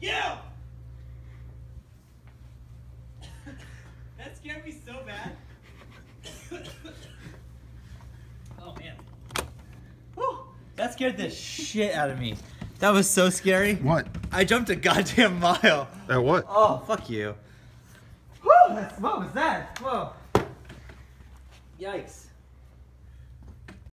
You! that scared me so bad. oh man. Whew. That scared the shit out of me. That was so scary. What? I jumped a goddamn mile. At what? Oh, fuck you. Whew, what was that? Whoa. Yikes.